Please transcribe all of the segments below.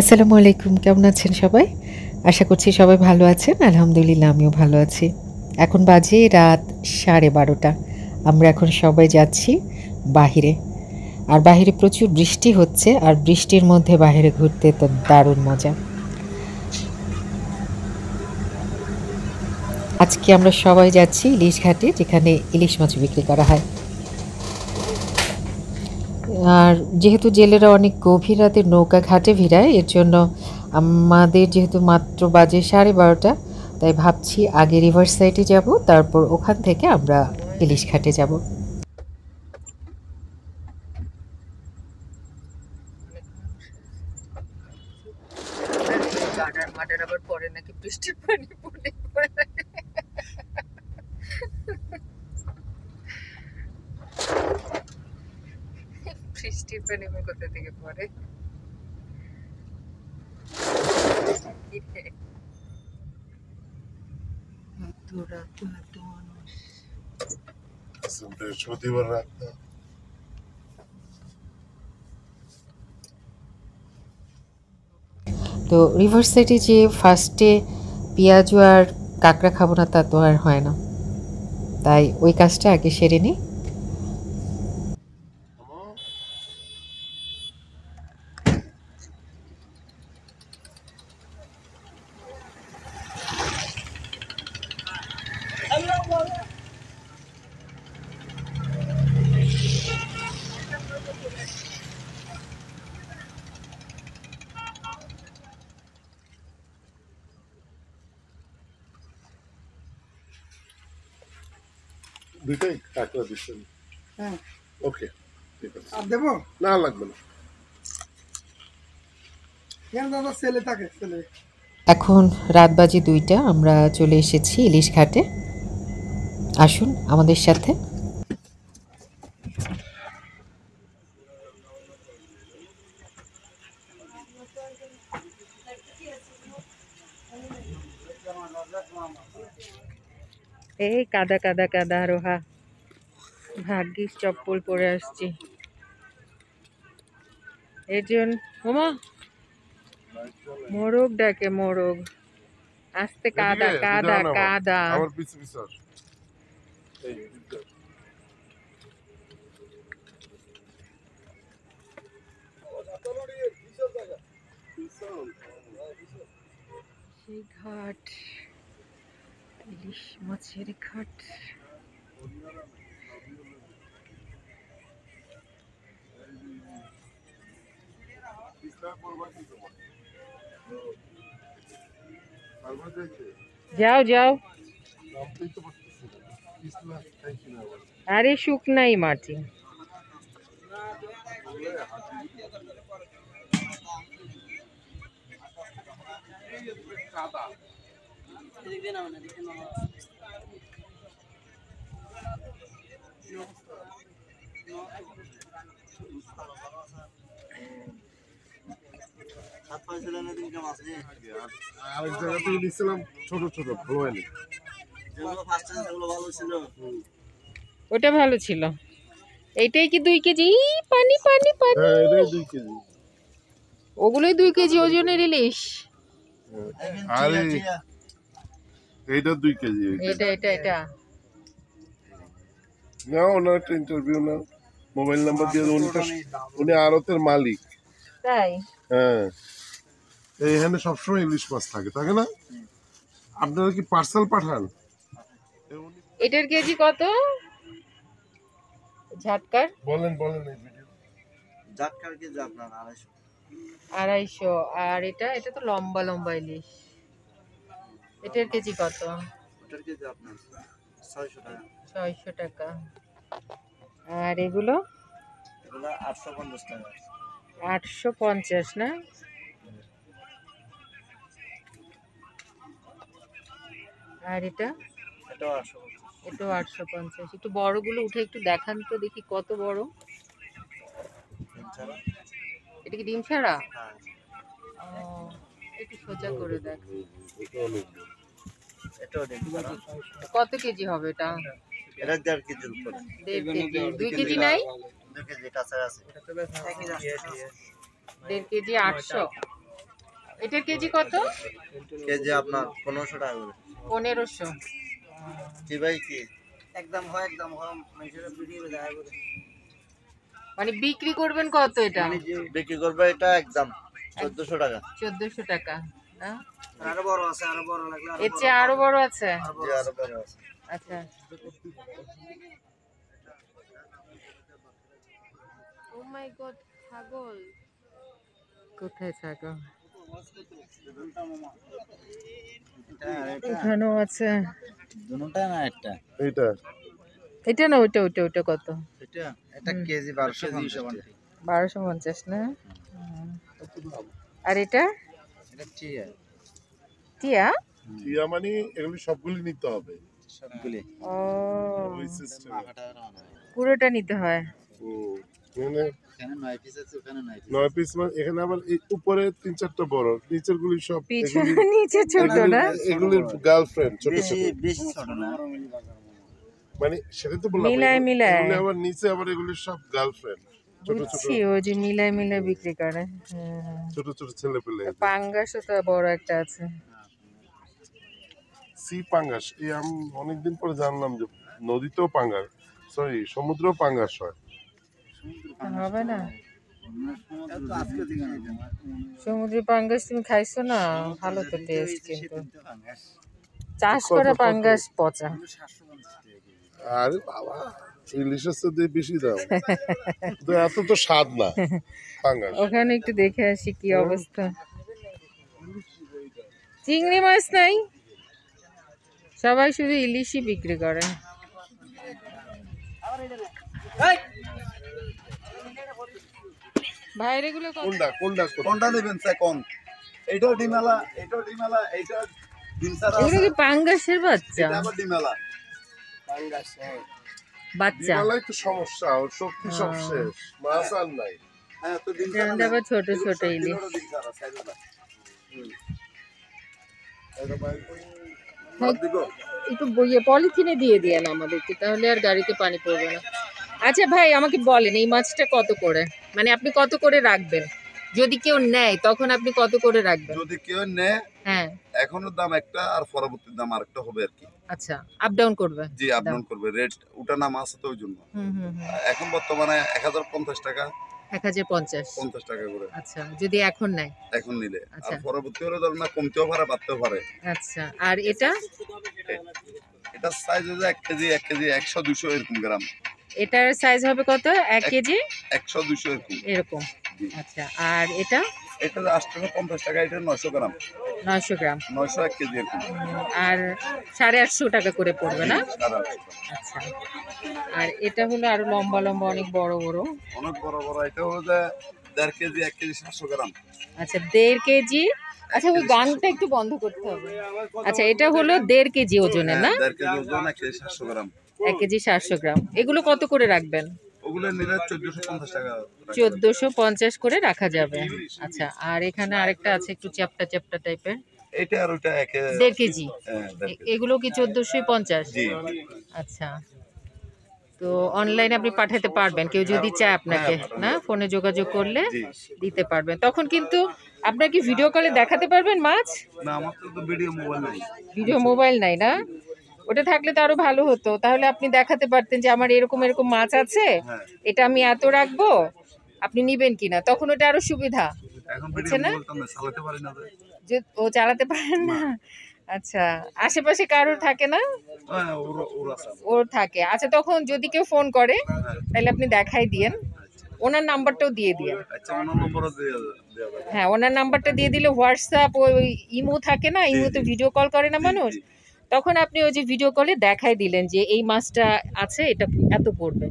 আসসালামু আলাইকুম, কেমন আছেন সবাই? আশা করছি সবাই ভালো আছেন। আলহামদুলিল্লাহ, আমিও ভালো আছি। এখন বাজে রাত সাড়ে বারোটা। আমরা এখন সবাই যাচ্ছি বাহিরে। আর বাহিরে প্রচুর বৃষ্টি হচ্ছে, আর বৃষ্টির মধ্যে বাইরে ঘুরতে তো দারুণ মজা। আজকে আমরা সবাই যাচ্ছি ইলিশ ঘাটে, যেখানে ইলিশ মাছ বিক্রি করা হয়। আর যেহেতু জেলেরা অনেক গভীর রাতে নৌকা ঘাটে ভিড়ায়, এর জন্য আমাদের যেহেতু মাত্র বাজে সাড়ে বারোটা, তাই ভাবছি আগে রিভার সাইডে যাব, তারপর ওখান থেকে আমরা ইলিশ ঘাটে যাব আবার পরে নাকি বৃষ্টির পানি পড়ে বৃষ্টির পানি আবার কোথা থেকে পড়ে বৃহস্পতিবার তো রিভার সাইডে যে ফার্স্টে পেঁয়াজু আর কাঁকড়া খাব না তা তো আর হয় না। তাই ওই কাজটা আগে সেরে নিই। দুইটাই কাঁকড়া দিচ্ছেন। হ্যাঁ। ওকে ঠিক আছে। আর দেবো? না লাগবে না। কেন দাদা? ছেলে থাকে ছেলে। এখন রাত বাজে দুইটা আমরা চলে এসেছি ইলিশ ঘাটে। আসুন আমাদের সাথে। এই কাদা কাদা কাদা রোহা ভাগ্যিস চপ্পল পরে আসছি। এর জন্য মোরগ ডাকে মোরগ। আস্তে কাদা কাদা। কাদা। সেই ঘাট। মাছের ঘাট তারপরে দেখে, যাও যাও নামতেই তো পারতেছি না। পিছলা খাইছি না আবার। আরে শুকনাই মাটি আর- আরেক জায়গা থেকে নিচ্ছিলাম ছোট ছোট ভালো হয়নি। ওটা ভালো ছিল। এইটাই কি দুই কেজি? পানি পানি পানি। হ্যাঁ ওগুলোই দুই কেজি ওজনের ইলিশ। আর এইটা দুই কেজি এটা এটা এটা। না ওনার একটা ইন্টারভিউ না মোবাইল নাম্বার দিয়ে উনি আড়তের মালিক। তাই? হ্যাঁ। এইখানে সবসময় ইলিশ মাছ থাকে থাকে না? আপনারা কি পার্সেল পাঠান? এটার কেজি কত? ঝাটকার? বলেন বলেন এই ভিডিও জাটকার কেজি আপনার আড়াইশো। আড়াইশো আর এটা এটা তো লম্বা লম্বা ইলিশ। এটার কেজি কত? ওটার কেজি আপনার ছয়শো টাকা। ছয়শো টাকা। আর এগুলো? এগুলো আটশো পঞ্চাশ টাকা। আটশো পঞ্চাশ না? আর এটা? এটাও আটশো পঞ্চাশ। একটু বড়গুলো উঠে একটু দেখান তো দেখি কত বড়। এটা কি ডিম ছাড়া? হ্যাঁ। একটু সোজা করে দেখ। কত কেজি হবে এটা? এটা দেড় কেজির উপরে। দেড় কেজি। দুই কেজি নাই? কেজি দেড় কেজি আটশো। এটার কেজি কত? কেজি আপনার পনেরোশো টাকা করে। পনেরোশো। কি ভাই কি? একদম হয় একদম হয়। মানুষের ভিডিও দেখা মানে বিক্রি করবেন কত এটা? বিক্রি করবে এটা একদম চোদ্দশো টাকা। চোদ্দশো টাকা না? আরও বড় আছে আরও বড় লাগলে এর চেয়ে আরও বড় আছে? জি আরও বড় আছে। আচ্ছা। ও মাই গড ছাগল। কোথায় ছাগল? এখানেও আছে। দুটোটা না একটা? এইটা। এটা না ওইটা ওইটা ওইটা কত? এটা? এটা কেজি বারোশো বারোশো পঞ্চাশ না? আর এটা? এটা টিয়া। টিয়া? টিয়া মানে এগুলি সবগুলি নিতে হবে। সবগুলি। ও। পুরোটা নিতে হয়। মানে এখানে নয় পিস আছে ওখানে নয় পিস নয় পিস মানে এখানে আবার এই উপরে তিন চারটা বড় নিচের গুলি সব নিচে ছোট না? এগুলির গার্লফ্রেন্ড ছোট বেশি বেশি ছোট না। মানে সেটা তো বললাম মিলায় মিলায়। আবার নিচে আবার এগুলি সব গার্লফ্রেন্ড ছোট ছোট বুঝছি ওই যে মিলাই মিলাই বিক্রি করে। হ্যাঁ। ছোট ছোট ছেলে পেলে পাঙ্গাসও তো বড় একটা আছে। সি পাঙ্গাস এই আমি অনেকদিন পরে জানলাম যে নদীতেও পাঙ্গাস সরি সমুদ্রেও পাঙ্গাস হয়। হবে না। সমুদ্রে পাঙ্গাস তুমি খাইছো না? ভালো তো টেস্ট কিন্তু। চাষ করা পাঙ্গাস পচা। আরে বাবা ইলিশের সাথে বেশি দাম। তো এত তো স্বাদ না পাঙ্গাস। ওখানে একটু দেখে আসি কি অবস্থা। চিংড়ি মাছ নাই? সবাই শুধু ইলিশই বিক্রি করে। ভাইরে গুলো কোনটা কোনটা কোনটা নেবেন স্যার কোন? এইটাও ডিমেলা এইটাও ডিমেলা এইটা ডিম সারা এগুলো কি পাঙ্গাসের বাচ্চা? এটা আবার ডিমেলা। বাচ্চা। বিমালাই তো সমস্যা ওর শক্তি সব শেষ মাছ আর নাই। হ্যাঁ তো আবার ছোট ছোট ইলিশ। এটা হ্যাঁ, একটু বইয়ে পলিথিনে দিয়ে দিয়ে আমাদেরকে তাহলে আর গাড়িতে পানি পড়বে না। আচ্ছা ভাই আমাকে বলেন এই মাছটা কত করে? মানে আপনি কত করে রাখবেন? যদি কেউ নেয় তখন আপনি কত করে রাখবেন? যদি কেউ নেয় হ্যাঁ। এখনও দাম একটা আর পরবর্তী দাম আরেকটা হবে আর কি। আচ্ছা আপ ডাউন করবে? জি আপডাউন করবে রেট ওটা নাম আছে তো ওই জন্য হুম হুম। এখন বর্তমানে এক হাজার পঞ্চাশ টাকা। এক হাজার পঞ্চাশ। পঞ্চাশ টাকা করে। আচ্ছা যদি এখন নেয়? এখন নিলে। আচ্ছা। আর পরবর্তী হলে ধরুন না কমতেও পারে বাড়তেও পারে। আচ্ছা আর এটা? এটা সাইজ হচ্ছে এক কেজি এক কেজি একশো দুশো এরকম গ্রাম। এটার সাইজ হবে কত? এক কেজি? একশো দুশো এরকম। আচ্ছা আর এটা? এটা আটশো পঞ্চাশ টাকা এটা নয়শো গ্রাম। নয়শো গ্রাম। নয়শো এক কেজি আর সাড়ে আটশো টাকা করে পড়বে না। আচ্ছা। আর এটা হলো আরও লম্বা লম্বা অনেক বড় বড়। অনেক বড় বড় এটা হলো যে দেড় কেজি এক কেজি সাতশো গ্রাম। আচ্ছা দেড় কেজি? আচ্ছা ওই গানটা একটু বন্ধ করতে হবে। আচ্ছা এটা হলো দেড় কেজি ওজনের না? হ্যাঁ, দেড় কেজি ওজন এক কেজি সাতশো গ্রাম। এক কেজি সাতশো গ্রাম। এগুলো কত করে রাখবেন? চোদ্দশো পঞ্চাশ করে রাখা যাবে। আচ্ছা আর এখানে আরেকটা আছে একটু চ্যাপটা চ্যাপটা টাইপের। এটা আর ওইটা দেড় কেজি। হ্যাঁ, এ- এগুলো কি চোদ্দশো পঞ্চাশ? আচ্ছা। তো অনলাইনে আপনি পাঠাতে পারবেন কেউ যদি চায় আপনাকে না? ফোনে যোগাযোগ করলে দিতে পারবেন। তখন কিন্তু আপনার কি ভিডিও কলে দেখাতে পারবেন মাছ? না আমার তো তো ভিডিও মোবাইল নাই। ভিডিও মোবাইল নাই না? ওটা থাকলে তো আরও ভালো হতো। তাহলে আপনি দেখাতে পারতেন যে আমার এরকম এরকম মাছ আছে হ্যাঁ এটা আমি এত রাখব আপনি নিবেন কিনা? তখন ওটা আরও সুবিধা। বুঝছে না? ও চালাতে পারেন না? আচ্ছা আশেপাশে কারোর থাকে না? হ্যাঁ ওর আছে। থাকে। আচ্ছা তখন যদি কেউ ফোন করে হ্যাঁ। তাহলে আপনি দেখাই দিয়েন। ওনার নাম্বারটাও দিয়ে দিয়েন। আচ্ছা হ্যাঁ ওনার নাম্বারটা দিয়ে দিলে হোয়াটসঅ্যাপ ওই ইমো থাকে না? ইমোতে ভিডিও কল করে না মানুষ। তখন আপনি ওই যে ভিডিও কলে দেখাই দিলেন যে এই মাছটা আছে, এটা এত পড়বে।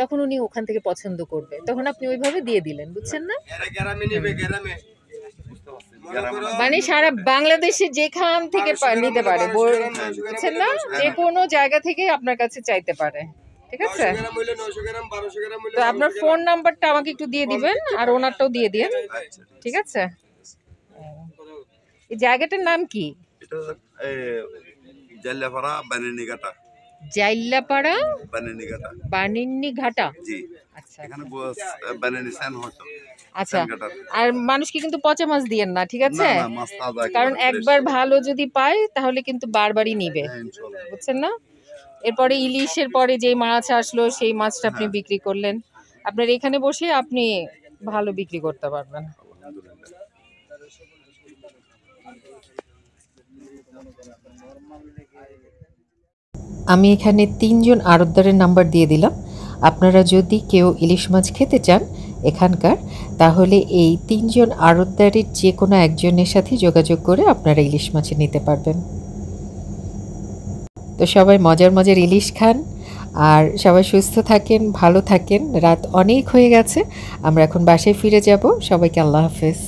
তখন উনি ওখান থেকে পছন্দ করবে। তখন আপনি ওইভাবে দিয়ে দিলেন, বুঝছেন না? মানে সারা বাংলাদেশে যেখান থেকে নিতে পারে বুঝছেন না? যে কোনো জায়গা থেকে আপনার কাছে চাইতে পারে। ঠিক আছে? তো আপনার ফোন নাম্বারটা আমাকে একটু দিয়ে দিবেন, আর ওনারটাও দিয়ে দিন। ঠিক আছে? এই জায়গাটার নাম কি? জাইল্লাপাড়া ঘাটা জি। আচ্ছা এখানে বানিনি স্যান হয়তো আচ্ছা আর মানুষকে কিন্তু পচা মাছ দিয়েন না ঠিক আছে? কারণ একবার ভালো যদি পায় তাহলে কিন্তু বারবারই নিবে। হ্যাঁ, বুঝছেন না? এরপরে ইলিশের পরে যে মাছ আসলো সেই মাছটা আপনি হ্যাঁ। বিক্রি করলেন। আপনার এখানে বসে আপনি ভালো বিক্রি করতে পারবেন। আমি এখানে তিনজন আড়তদারের নাম্বার দিয়ে দিলাম। আপনারা যদি কেউ ইলিশ মাছ খেতে চান এখানকার, তাহলে এই তিনজন আড়তদারের যে কোনো একজনের সাথে যোগাযোগ করে আপনারা ইলিশ মাছ নিতে পারবেন। তো সবাই মজার মজার ইলিশ খান, আর সবাই সুস্থ থাকেন, ভালো থাকেন। রাত অনেক হয়ে গেছে, আমরা এখন বাসায় ফিরে যাব। সবাইকে আল্লাহ হাফেজ।